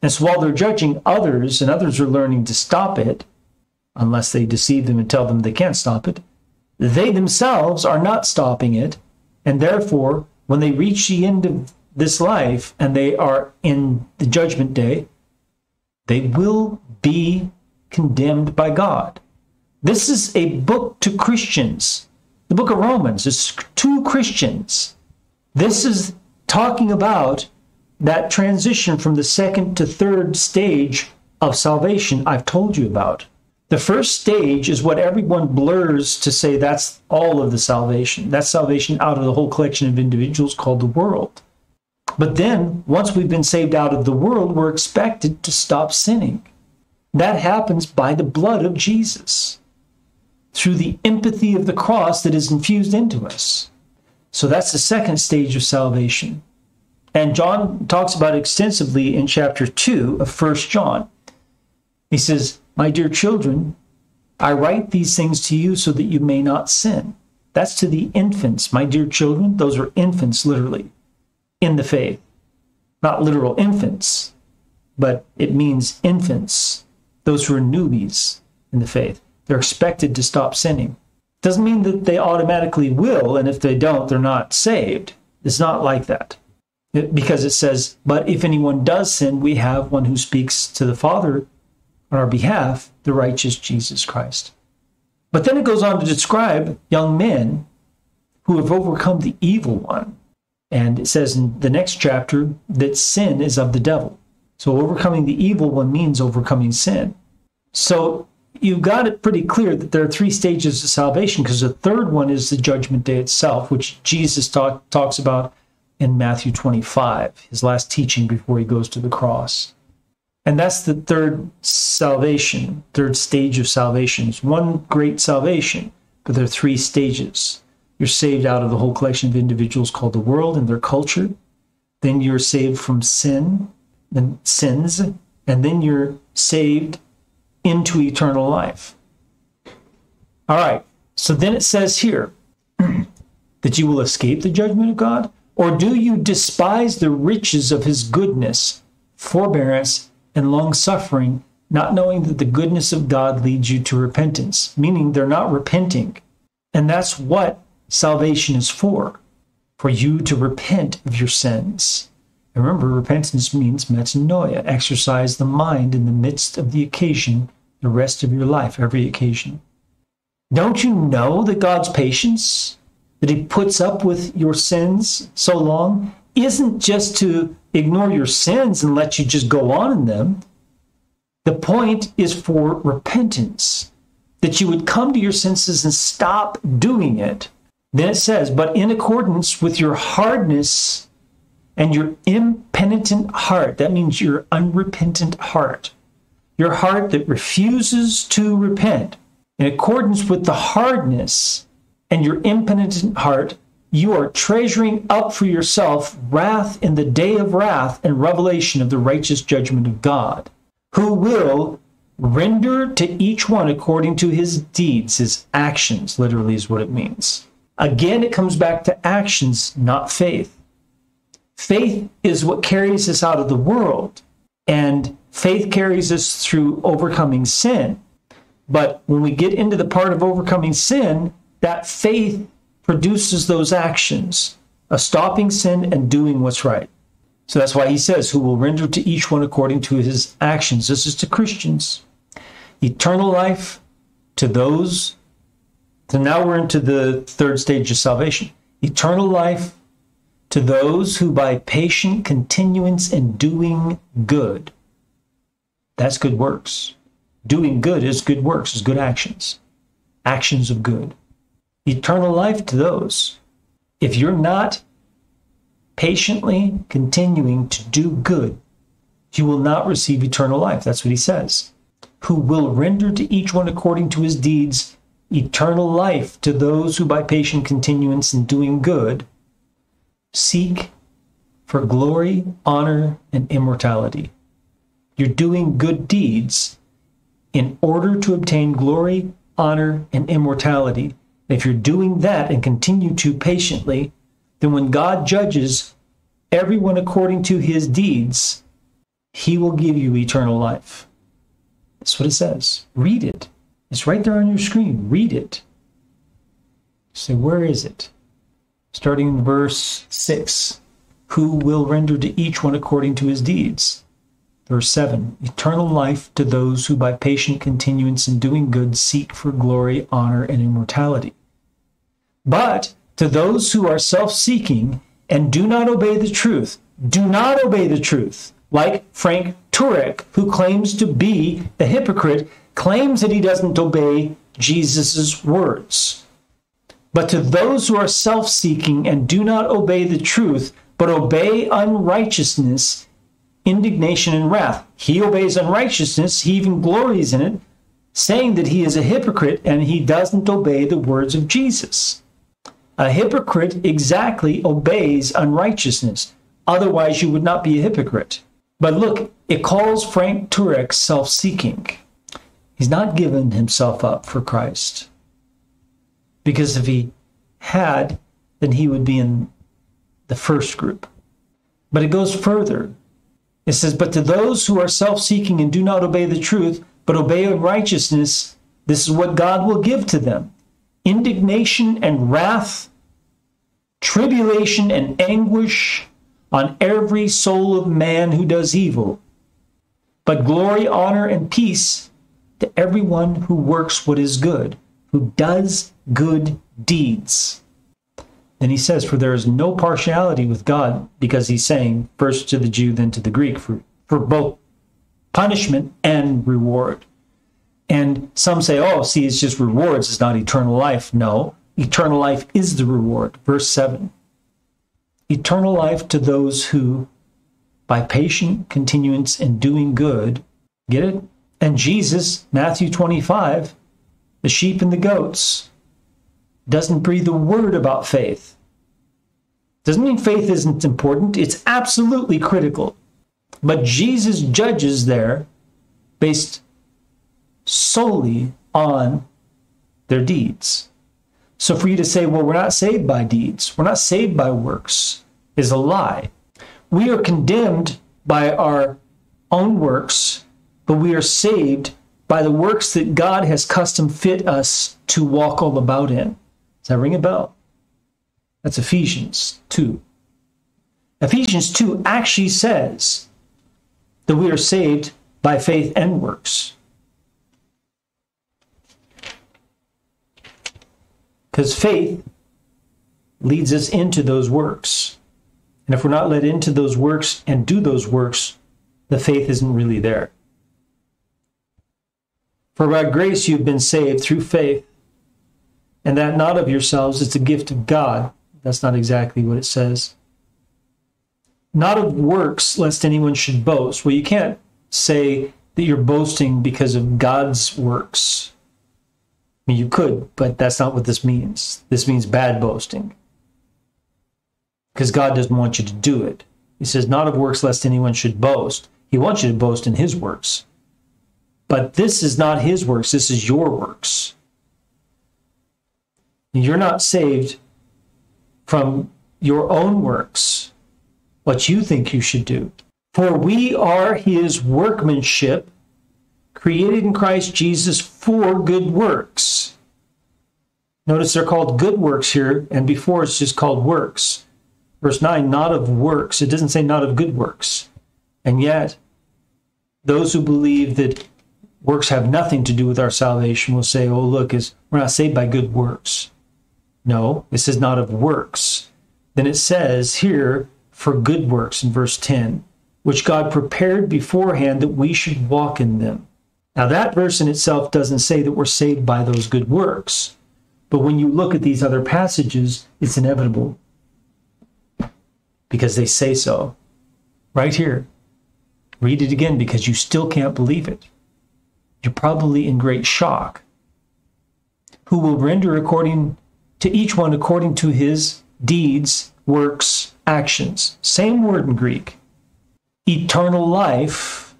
And so while they're judging others and others are learning to stop it, unless they deceive them and tell them they can't stop it, they themselves are not stopping it. And therefore, when they reach the end of this life and they are in the judgment day, they will be condemned by God. This is a book to Christians. The book of Romans is to Christians. This is talking about that transition from the second to third stage of salvation I've told you about. The first stage is what everyone blurs to say that's all of the salvation. That's salvation out of the whole collection of individuals called the world. But then, once we've been saved out of the world, we're expected to stop sinning. That happens by the blood of Jesus, through the empathy of the cross that is infused into us. So that's the second stage of salvation. And John talks about extensively in chapter 2 of First John. He says, my dear children, I write these things to you so that you may not sin. That's to the infants, my dear children. Those are infants, literally, in the faith. Not literal infants, but it means infants those who are newbies in the faith. They're expected to stop sinning. Doesn't mean that they automatically will, and if they don't, they're not saved. It's not like that. Because it says, But if anyone does sin, we have one who speaks to the Father on our behalf, the righteous Jesus Christ. But then it goes on to describe young men who have overcome the evil one. And it says in the next chapter that sin is of the devil. So overcoming the evil one means overcoming sin. So you've got it pretty clear that there are three stages of salvation because the third one is the judgment day itself, which Jesus talk, talks about in Matthew 25, his last teaching before he goes to the cross. And that's the third salvation, third stage of salvation. It's one great salvation, but there are three stages. You're saved out of the whole collection of individuals called the world and their culture. Then you're saved from sin, and sins, and then you're saved into eternal life. All right. So then it says here that you will escape the judgment of God, or do you despise the riches of his goodness, forbearance, and long suffering, not knowing that the goodness of God leads you to repentance, meaning they're not repenting. And that's what salvation is for for you to repent of your sins. And remember, repentance means metanoia, exercise the mind in the midst of the occasion, the rest of your life, every occasion. Don't you know that God's patience, that He puts up with your sins so long, isn't just to ignore your sins and let you just go on in them. The point is for repentance, that you would come to your senses and stop doing it. Then it says, but in accordance with your hardness and your impenitent heart, that means your unrepentant heart, your heart that refuses to repent, in accordance with the hardness and your impenitent heart, you are treasuring up for yourself wrath in the day of wrath and revelation of the righteous judgment of God, who will render to each one according to his deeds, his actions, literally is what it means. Again, it comes back to actions, not faith. Faith is what carries us out of the world, and faith carries us through overcoming sin. But when we get into the part of overcoming sin, that faith produces those actions a stopping sin and doing what's right. So that's why he says, Who will render to each one according to his actions. This is to Christians. Eternal life to those. So now we're into the third stage of salvation. Eternal life to those who by patient continuance in doing good. That's good works. Doing good is good works, is good actions. Actions of good eternal life to those. If you're not patiently continuing to do good, you will not receive eternal life. That's what he says. Who will render to each one according to his deeds eternal life to those who by patient continuance in doing good seek for glory, honor, and immortality. You're doing good deeds in order to obtain glory, honor, and immortality. If you're doing that and continue to patiently, then when God judges everyone according to his deeds, he will give you eternal life. That's what it says. Read it. It's right there on your screen. Read it. Say, where is it? Starting in verse 6 Who will render to each one according to his deeds? Verse 7 Eternal life to those who by patient continuance in doing good seek for glory, honor, and immortality. But to those who are self seeking and do not obey the truth, do not obey the truth, like Frank Turek, who claims to be a hypocrite, claims that he doesn't obey Jesus' words. But to those who are self seeking and do not obey the truth, but obey unrighteousness, indignation, and wrath. He obeys unrighteousness, he even glories in it, saying that he is a hypocrite and he doesn't obey the words of Jesus. A hypocrite exactly obeys unrighteousness. Otherwise, you would not be a hypocrite. But look, it calls Frank Turek self seeking. He's not given himself up for Christ. Because if he had, then he would be in the first group. But it goes further. It says, But to those who are self seeking and do not obey the truth, but obey in righteousness, this is what God will give to them indignation and wrath, tribulation and anguish on every soul of man who does evil, but glory, honor, and peace to everyone who works what is good, who does good deeds. Then he says, For there is no partiality with God, because he's saying, first to the Jew, then to the Greek, for, for both punishment and reward. And some say, oh, see, it's just rewards, it's not eternal life. No, eternal life is the reward. Verse 7 Eternal life to those who, by patient continuance in doing good, get it? And Jesus, Matthew 25, the sheep and the goats, doesn't breathe a word about faith. Doesn't mean faith isn't important, it's absolutely critical. But Jesus judges there based solely on their deeds. So for you to say, well, we're not saved by deeds, we're not saved by works, is a lie. We are condemned by our own works, but we are saved by the works that God has custom fit us to walk all about in. Does that ring a bell? That's Ephesians 2. Ephesians 2 actually says that we are saved by faith and works. Because faith leads us into those works. And if we're not led into those works and do those works, the faith isn't really there. For by grace you've been saved through faith, and that not of yourselves, it's a gift of God. That's not exactly what it says not of works, lest anyone should boast. Well, you can't say that you're boasting because of God's works. You could, but that's not what this means. This means bad boasting. Because God doesn't want you to do it. He says, not of works, lest anyone should boast. He wants you to boast in his works. But this is not his works, this is your works. You're not saved from your own works what you think you should do. For we are his workmanship, created in Christ Jesus for good works. Notice they're called good works here, and before it's just called works. Verse 9, not of works. It doesn't say not of good works. And yet, those who believe that works have nothing to do with our salvation will say, oh, look, is we're not saved by good works. No, it says not of works. Then it says here, for good works in verse 10, which God prepared beforehand that we should walk in them. Now, that verse in itself doesn't say that we're saved by those good works, but when you look at these other passages, it's inevitable because they say so. Right here. Read it again because you still can't believe it. You're probably in great shock. Who will render according to each one according to his deeds, works, actions. Same word in Greek. Eternal life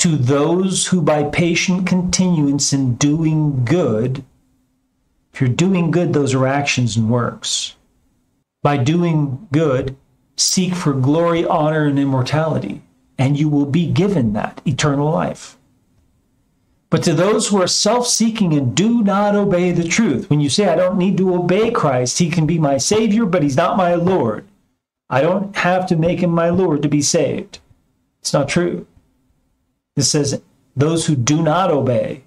to those who by patient continuance in doing good, if you're doing good, those are actions and works. By doing good, seek for glory, honor, and immortality, and you will be given that eternal life. But to those who are self seeking and do not obey the truth, when you say, I don't need to obey Christ, he can be my Savior, but he's not my Lord. I don't have to make him my Lord to be saved. It's not true. It says, those who do not obey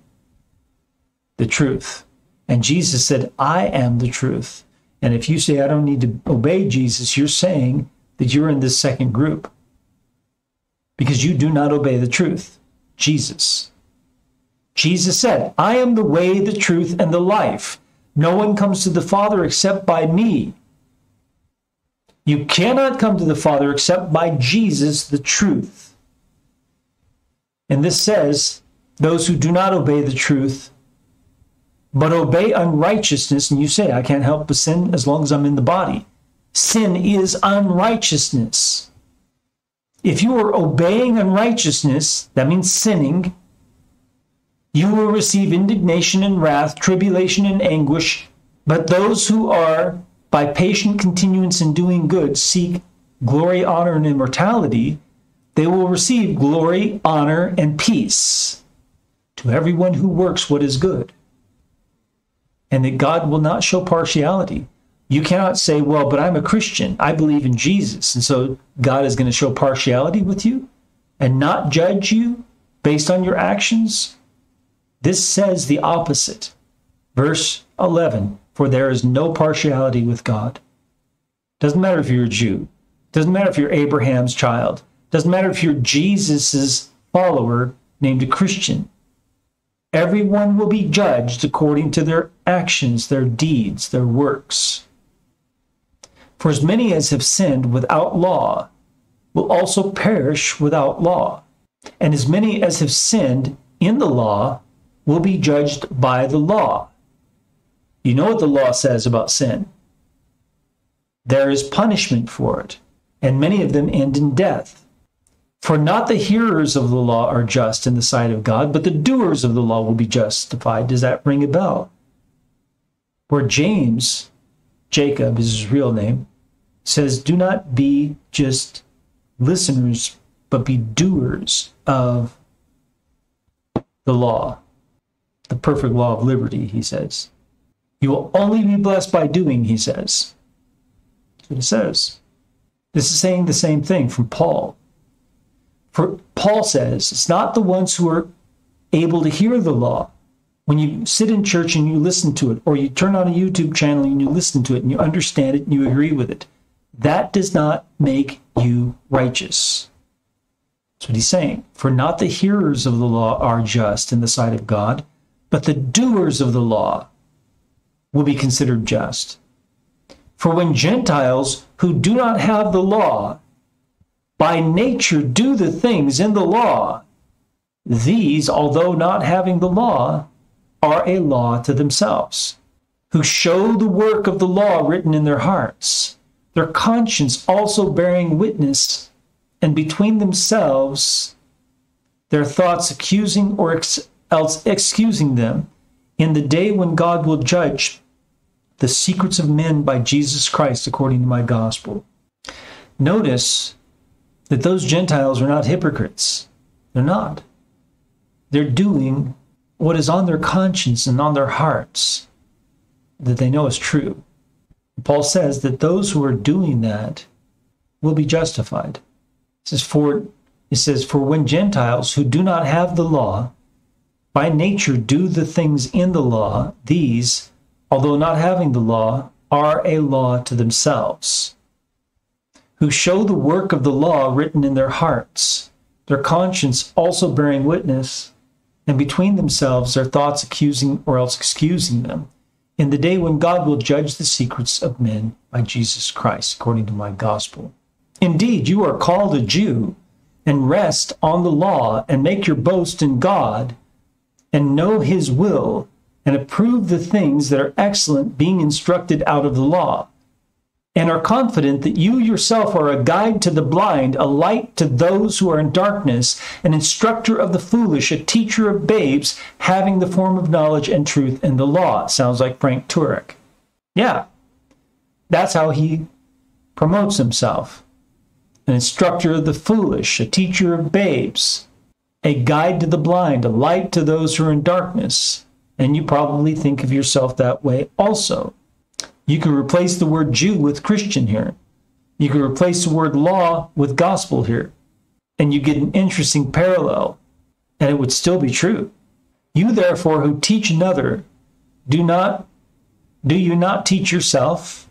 the truth. And Jesus said, I am the truth. And if you say, I don't need to obey Jesus, you're saying that you're in this second group because you do not obey the truth, Jesus. Jesus said, I am the way, the truth, and the life. No one comes to the Father except by me. You cannot come to the Father except by Jesus, the truth. And this says, those who do not obey the truth, but obey unrighteousness, and you say, I can't help but sin as long as I'm in the body. Sin is unrighteousness. If you are obeying unrighteousness, that means sinning, you will receive indignation and wrath, tribulation and anguish. But those who are by patient continuance in doing good, seek glory, honor, and immortality, they will receive glory, honor, and peace. to everyone who works what is good. And that God will not show partiality. You cannot say, well, but I'm a Christian. I believe in Jesus. And so God is going to show partiality with you and not judge you based on your actions. This says the opposite. Verse 11 For there is no partiality with God. Doesn't matter if you're a Jew, doesn't matter if you're Abraham's child, doesn't matter if you're Jesus's follower named a Christian. Everyone will be judged according to their actions, their deeds, their works. For as many as have sinned without law will also perish without law. And as many as have sinned in the law will be judged by the law. You know what the law says about sin. There is punishment for it, and many of them end in death. For not the hearers of the law are just in the sight of God, but the doers of the law will be justified. Does that ring a bell? Where James, Jacob is his real name, says, Do not be just listeners, but be doers of the law, the perfect law of liberty, he says. You will only be blessed by doing, he says. That's what it says. This is saying the same thing from Paul. For Paul says it's not the ones who are able to hear the law. When you sit in church and you listen to it, or you turn on a YouTube channel and you listen to it and you understand it and you agree with it, that does not make you righteous. That's what he's saying. For not the hearers of the law are just in the sight of God, but the doers of the law will be considered just. For when Gentiles who do not have the law by nature do the things in the law, these, although not having the law, are a law to themselves, who show the work of the law written in their hearts their conscience also bearing witness, and between themselves their thoughts accusing or ex- else excusing them in the day when God will judge the secrets of men by Jesus Christ according to my gospel. Notice that those Gentiles are not hypocrites. They're not. They're doing what is on their conscience and on their hearts that they know is true. Paul says that those who are doing that will be justified. It says, for, it says, For when Gentiles who do not have the law by nature do the things in the law, these, although not having the law, are a law to themselves, who show the work of the law written in their hearts, their conscience also bearing witness, and between themselves their thoughts accusing or else excusing them in the day when God will judge the secrets of men by Jesus Christ, according to my gospel. Indeed, you are called a Jew and rest on the law and make your boast in God and know his will and approve the things that are excellent, being instructed out of the law and are confident that you yourself are a guide to the blind, a light to those who are in darkness, an instructor of the foolish, a teacher of babes, having the form of knowledge and truth in the law. Sounds like Frank Turek. Yeah, that's how he promotes himself. An instructor of the foolish, a teacher of babes, a guide to the blind, a light to those who are in darkness. And you probably think of yourself that way also. You can replace the word Jew with Christian here. You can replace the word law with gospel here. And you get an interesting parallel, and it would still be true. You therefore who teach another, do not do you not teach yourself?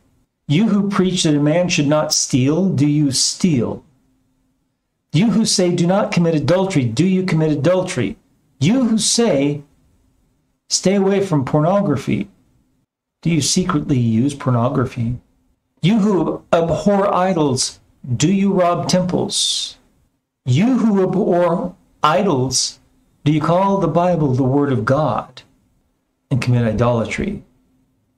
You who preach that a man should not steal, do you steal? You who say do not commit adultery, do you commit adultery? You who say stay away from pornography, do you secretly use pornography? You who abhor idols, do you rob temples? You who abhor idols, do you call the Bible the Word of God and commit idolatry?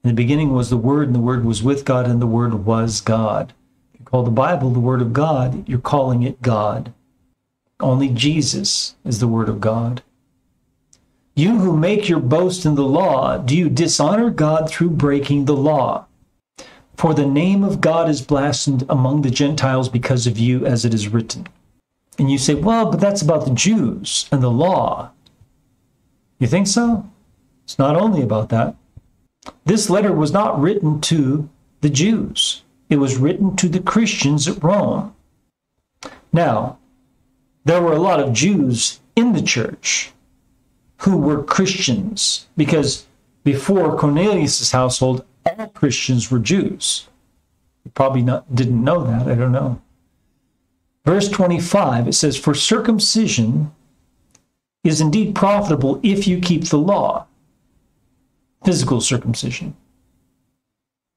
In the beginning was the Word, and the Word was with God, and the Word was God. If you call the Bible the Word of God, you're calling it God. Only Jesus is the Word of God. You who make your boast in the law, do you dishonor God through breaking the law? For the name of God is blasphemed among the Gentiles because of you, as it is written. And you say, well, but that's about the Jews and the law. You think so? It's not only about that. This letter was not written to the Jews, it was written to the Christians at Rome. Now, there were a lot of Jews in the church who were Christians because before Cornelius' household, all Christians were Jews. You probably not, didn't know that. I don't know. Verse 25, it says, For circumcision is indeed profitable if you keep the law, physical circumcision.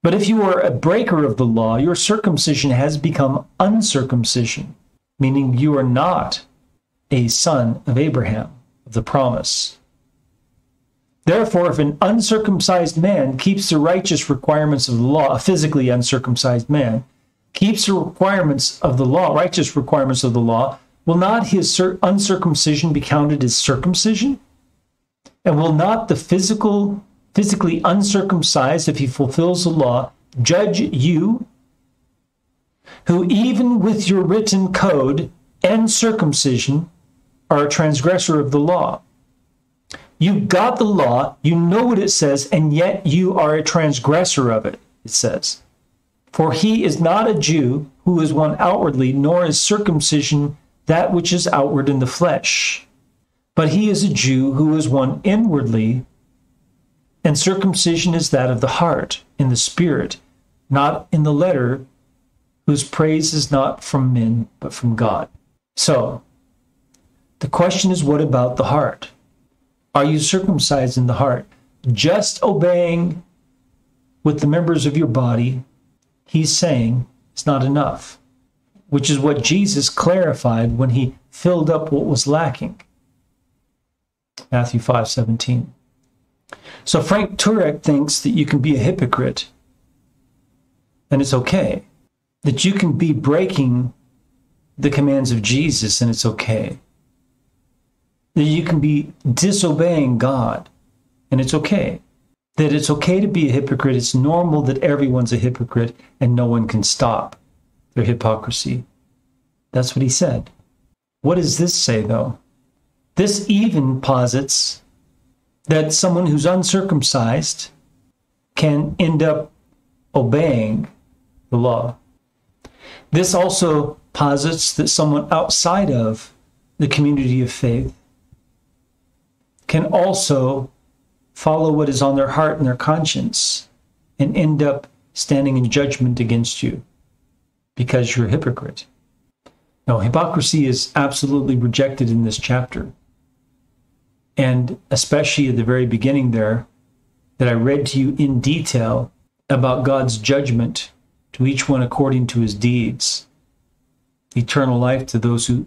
But if you are a breaker of the law, your circumcision has become uncircumcision, meaning you are not a son of Abraham, the promise. Therefore, if an uncircumcised man keeps the righteous requirements of the law, a physically uncircumcised man, keeps the requirements of the law, righteous requirements of the law, will not his uncircumcision be counted as circumcision? And will not the physical, physically uncircumcised, if he fulfills the law, judge you, who even with your written code and circumcision are a transgressor of the law? You got the law, you know what it says, and yet you are a transgressor of it, it says. For he is not a Jew who is one outwardly, nor is circumcision that which is outward in the flesh. But he is a Jew who is one inwardly, and circumcision is that of the heart, in the spirit, not in the letter, whose praise is not from men, but from God. So, the question is what about the heart? Are you circumcised in the heart? Just obeying with the members of your body, he's saying it's not enough, which is what Jesus clarified when he filled up what was lacking. Matthew 5 17. So Frank Turek thinks that you can be a hypocrite and it's okay. That you can be breaking the commands of Jesus and it's okay that you can be disobeying God, and it's okay. That it's okay to be a hypocrite. It's normal that everyone's a hypocrite and no one can stop their hypocrisy. That's what he said. What does this say, though? This even posits that someone who's uncircumcised can end up obeying the law. This also posits that someone outside of the community of faith can also follow what is on their heart and their conscience and end up standing in judgment against you because you're a hypocrite. Now, hypocrisy is absolutely rejected in this chapter. And especially at the very beginning there, that I read to you in detail about God's judgment to each one according to his deeds, eternal life to those who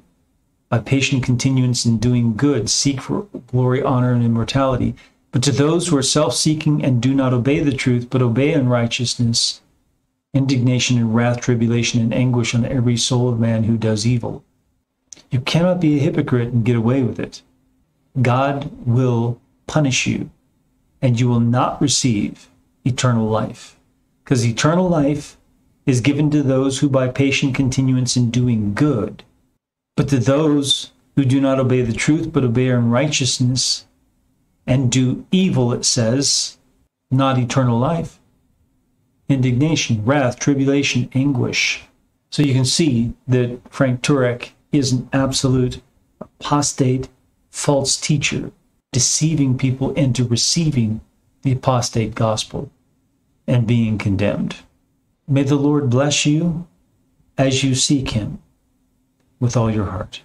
by patient continuance in doing good, seek for glory, honor, and immortality. But to those who are self seeking and do not obey the truth, but obey unrighteousness, indignation and wrath, tribulation and anguish on every soul of man who does evil. You cannot be a hypocrite and get away with it. God will punish you, and you will not receive eternal life. Because eternal life is given to those who, by patient continuance in doing good, but to those who do not obey the truth, but obey unrighteousness and do evil, it says, not eternal life, indignation, wrath, tribulation, anguish. So you can see that Frank Turek is an absolute apostate, false teacher, deceiving people into receiving the apostate gospel and being condemned. May the Lord bless you as you seek him with all your heart.